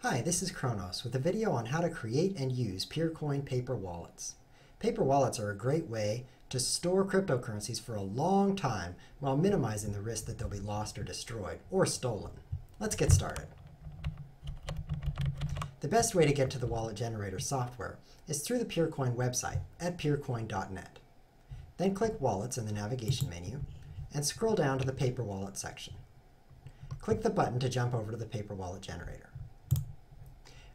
Hi, this is Chronos with a video on how to create and use Peercoin paper wallets. Paper wallets are a great way to store cryptocurrencies for a long time while minimizing the risk that they'll be lost or destroyed or stolen. Let's get started. The best way to get to the wallet generator software is through the Peercoin website at peercoin.net. Then click Wallets in the navigation menu and scroll down to the Paper Wallet section. Click the button to jump over to the Paper Wallet generator.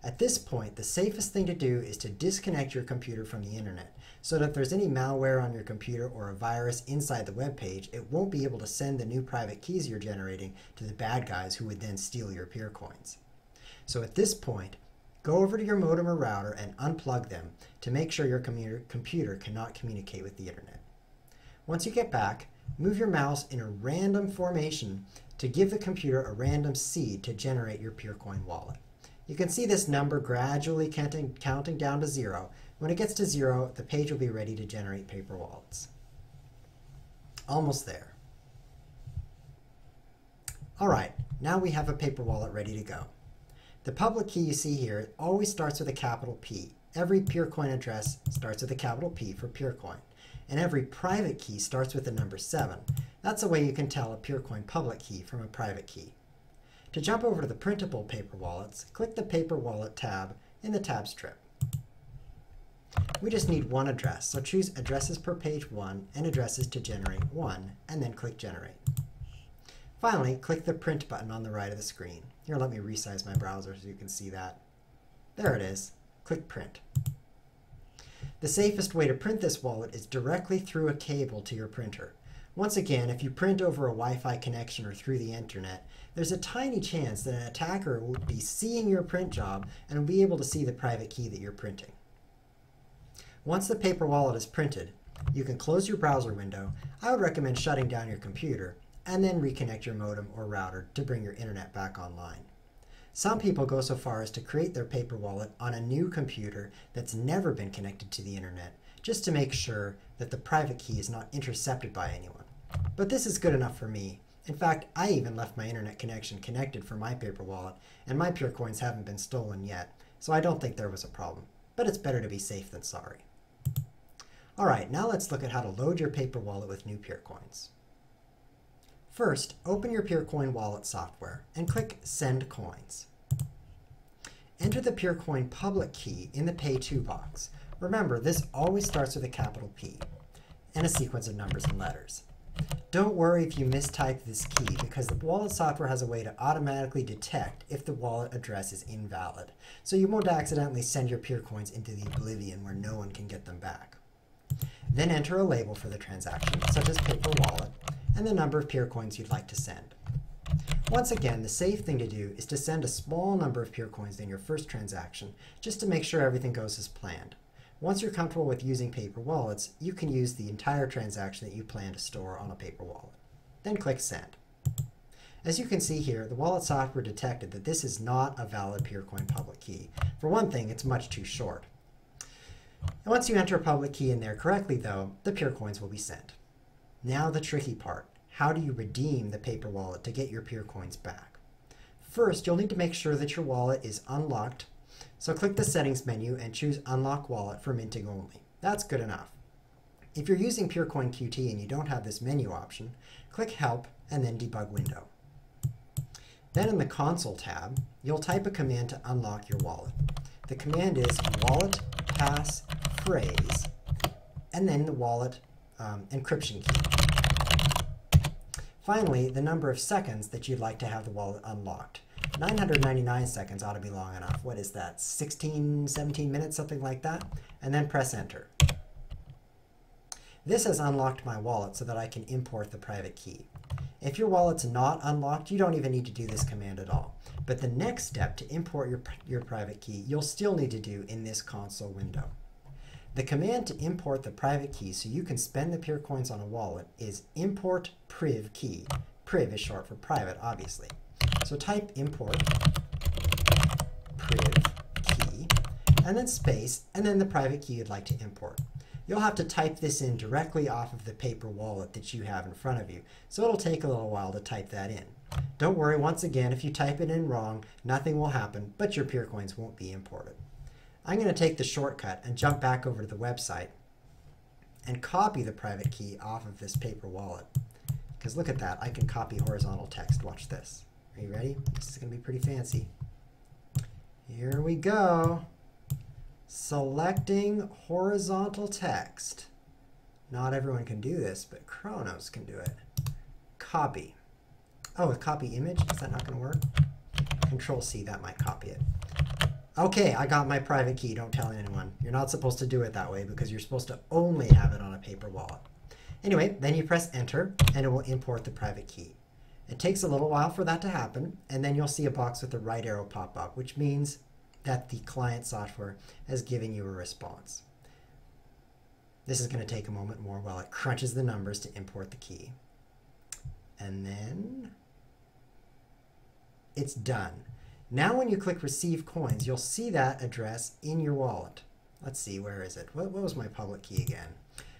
At this point, the safest thing to do is to disconnect your computer from the internet so that if there's any malware on your computer or a virus inside the web page, it won't be able to send the new private keys you're generating to the bad guys who would then steal your peer coins. So at this point, go over to your modem or router and unplug them to make sure your computer cannot communicate with the internet. Once you get back, move your mouse in a random formation to give the computer a random seed to generate your Peercoin wallet. You can see this number gradually counting, down to zero. When it gets to zero, the page will be ready to generate paper wallets. Almost there. All right, now we have a paper wallet ready to go. The public key you see here always starts with a capital P. Every Peercoin address starts with a capital P for Peercoin. And every private key starts with the number 7. That's a way you can tell a Peercoin public key from a private key. To jump over to the printable paper wallets, click the Paper Wallet tab in the tab strip. We just need one address, so choose Addresses per Page 1 and Addresses to generate 1, and then click Generate. Finally, click the Print button on the right of the screen. Here, let me resize my browser so you can see that. There it is. Click Print. The safest way to print this wallet is directly through a cable to your printer. Once again, if you print over a Wi-Fi connection or through the internet, there's a tiny chance that an attacker will be seeing your print job and will be able to see the private key that you're printing. Once the paper wallet is printed, you can close your browser window. I would recommend shutting down your computer and then reconnect your modem or router to bring your internet back online. Some people go so far as to create their paper wallet on a new computer that's never been connected to the internet just to make sure that the private key is not intercepted by anyone. But this is good enough for me. In fact, I even left my internet connection connected for my paper wallet, and my Peer coins haven't been stolen yet, so I don't think there was a problem. But it's better to be safe than sorry. All right, now let's look at how to load your paper wallet with new Peer coins. First, open your Peercoin wallet software and click Send Coins. Enter the Peercoin public key in the Pay To box. Remember, this always starts with a capital P and a sequence of numbers and letters. Don't worry if you mistype this key because the wallet software has a way to automatically detect if the wallet address is invalid. So you won't accidentally send your peer coins into the oblivion where no one can get them back. Then enter a label for the transaction, such as paper wallet, and the number of peer coins you'd like to send. Once again, the safe thing to do is to send a small number of peer coins in your first transaction, just to make sure everything goes as planned. Once you're comfortable with using paper wallets, you can use the entire transaction that you plan to store on a paper wallet. Then click Send. As you can see here, the wallet software detected that this is not a valid Peercoin public key. For one thing, it's much too short. Once you enter a public key in there correctly, though, the Peercoins will be sent. Now the tricky part. How do you redeem the paper wallet to get your Peercoins back? First, you'll need to make sure that your wallet is unlocked so click the Settings menu and choose Unlock Wallet for minting only. That's good enough. If you're using Peercoin Qt and you don't have this menu option, click Help and then Debug Window. Then in the Console tab, you'll type a command to unlock your wallet. The command is wallet pass phrase and then the wallet um, encryption key. Finally, the number of seconds that you'd like to have the wallet unlocked. 999 seconds ought to be long enough. What is that? 16, 17 minutes, something like that? And then press enter. This has unlocked my wallet so that I can import the private key. If your wallet's not unlocked, you don't even need to do this command at all. But the next step to import your, your private key, you'll still need to do in this console window. The command to import the private key so you can spend the Peer coins on a wallet is import priv key. Priv is short for private, obviously. So type import priv key, and then space, and then the private key you'd like to import. You'll have to type this in directly off of the paper wallet that you have in front of you, so it'll take a little while to type that in. Don't worry, once again, if you type it in wrong, nothing will happen, but your Peercoins won't be imported. I'm going to take the shortcut and jump back over to the website and copy the private key off of this paper wallet. Because look at that, I can copy horizontal text. Watch this. Are you ready? This is going to be pretty fancy. Here we go. Selecting horizontal text. Not everyone can do this, but Chronos can do it. Copy. Oh, a copy image? Is that not going to work? Control C, that might copy it. Okay, I got my private key. Don't tell anyone. You're not supposed to do it that way because you're supposed to only have it on a paper wallet. Anyway, then you press enter and it will import the private key. It takes a little while for that to happen, and then you'll see a box with a right arrow pop up, which means that the client software has given you a response. This is going to take a moment more while it crunches the numbers to import the key. And then it's done. Now when you click Receive Coins, you'll see that address in your wallet. Let's see, where is it? What, what was my public key again?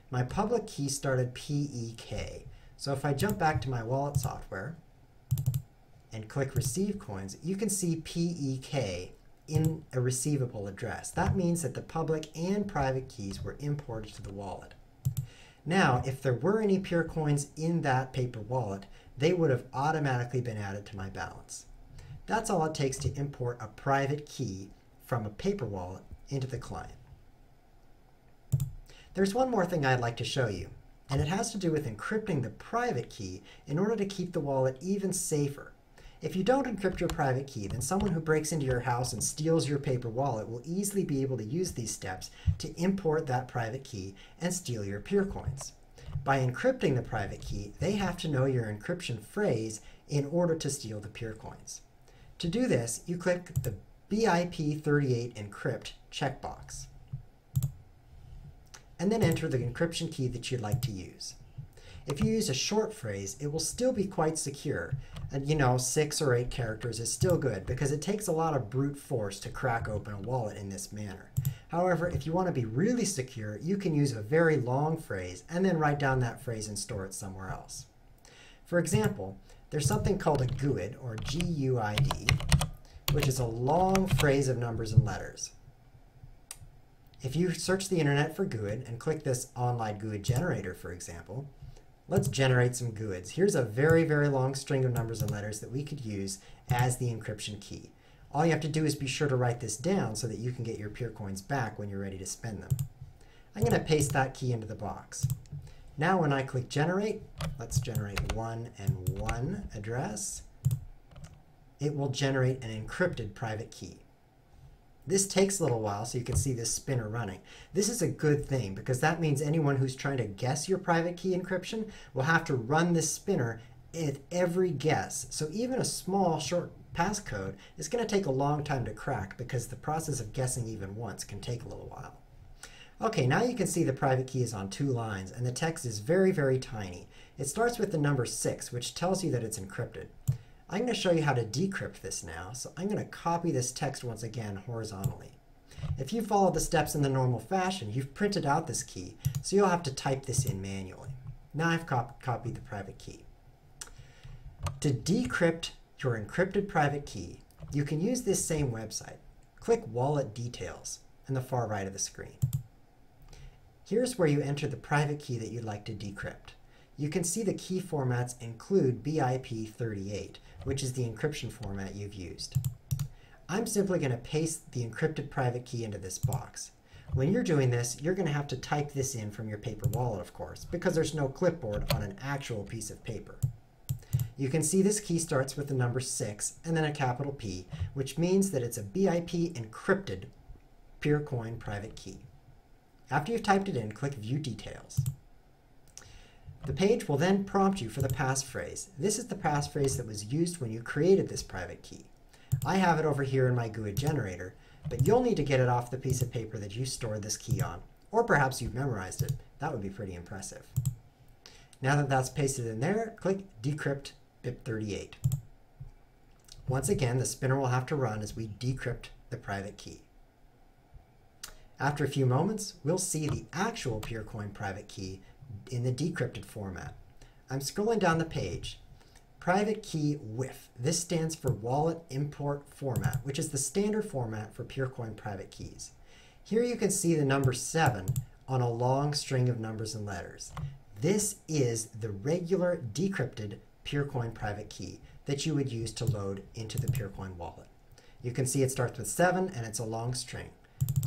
My public key started PEK. So if I jump back to my wallet software and click Receive Coins, you can see PEK in a receivable address. That means that the public and private keys were imported to the wallet. Now, if there were any Peercoins in that paper wallet, they would have automatically been added to my balance. That's all it takes to import a private key from a paper wallet into the client. There's one more thing I'd like to show you and it has to do with encrypting the private key in order to keep the wallet even safer. If you don't encrypt your private key, then someone who breaks into your house and steals your paper wallet will easily be able to use these steps to import that private key and steal your Peercoins. By encrypting the private key, they have to know your encryption phrase in order to steal the Peercoins. To do this, you click the BIP38 encrypt checkbox and then enter the encryption key that you'd like to use. If you use a short phrase, it will still be quite secure. And you know, six or eight characters is still good because it takes a lot of brute force to crack open a wallet in this manner. However, if you want to be really secure, you can use a very long phrase and then write down that phrase and store it somewhere else. For example, there's something called a GUID, or G-U-I-D, which is a long phrase of numbers and letters. If you search the internet for GUID and click this online GUID generator, for example, let's generate some GUIDs. Here's a very, very long string of numbers and letters that we could use as the encryption key. All you have to do is be sure to write this down so that you can get your Peercoins back when you're ready to spend them. I'm going to paste that key into the box. Now when I click generate, let's generate 1 and 1 address, it will generate an encrypted private key. This takes a little while so you can see this spinner running. This is a good thing because that means anyone who's trying to guess your private key encryption will have to run this spinner at every guess. So even a small short passcode is going to take a long time to crack because the process of guessing even once can take a little while. Okay, now you can see the private key is on two lines and the text is very, very tiny. It starts with the number 6, which tells you that it's encrypted. I'm going to show you how to decrypt this now. So I'm going to copy this text once again horizontally. If you follow the steps in the normal fashion, you've printed out this key, so you'll have to type this in manually. Now I've cop copied the private key. To decrypt your encrypted private key, you can use this same website. Click Wallet Details in the far right of the screen. Here's where you enter the private key that you'd like to decrypt. You can see the key formats include BIP38, which is the encryption format you've used. I'm simply going to paste the encrypted private key into this box. When you're doing this, you're going to have to type this in from your paper wallet, of course, because there's no clipboard on an actual piece of paper. You can see this key starts with the number 6 and then a capital P, which means that it's a BIP encrypted Peercoin private key. After you've typed it in, click View Details. The page will then prompt you for the passphrase. This is the passphrase that was used when you created this private key. I have it over here in my GUID generator, but you'll need to get it off the piece of paper that you stored this key on. Or perhaps you've memorized it. That would be pretty impressive. Now that that's pasted in there, click Decrypt BIP38. Once again, the spinner will have to run as we decrypt the private key. After a few moments, we'll see the actual Peercoin private key in the decrypted format. I'm scrolling down the page. private key WIF. This stands for Wallet Import Format, which is the standard format for Peercoin private keys. Here you can see the number 7 on a long string of numbers and letters. This is the regular decrypted Peercoin private key that you would use to load into the Peercoin wallet. You can see it starts with 7 and it's a long string.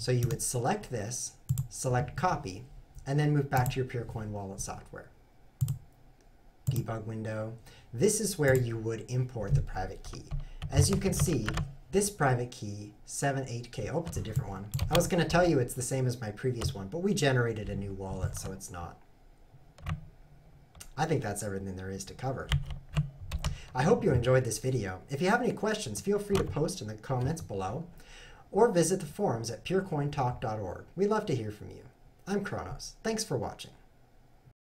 So you would select this, select copy, and then move back to your Peercoin wallet software. Debug window. This is where you would import the private key. As you can see, this private key, 78K, oh, it's a different one. I was going to tell you it's the same as my previous one, but we generated a new wallet, so it's not. I think that's everything there is to cover. I hope you enjoyed this video. If you have any questions, feel free to post in the comments below or visit the forums at peercointalk.org. We'd love to hear from you. I'm Chronos. Thanks for watching.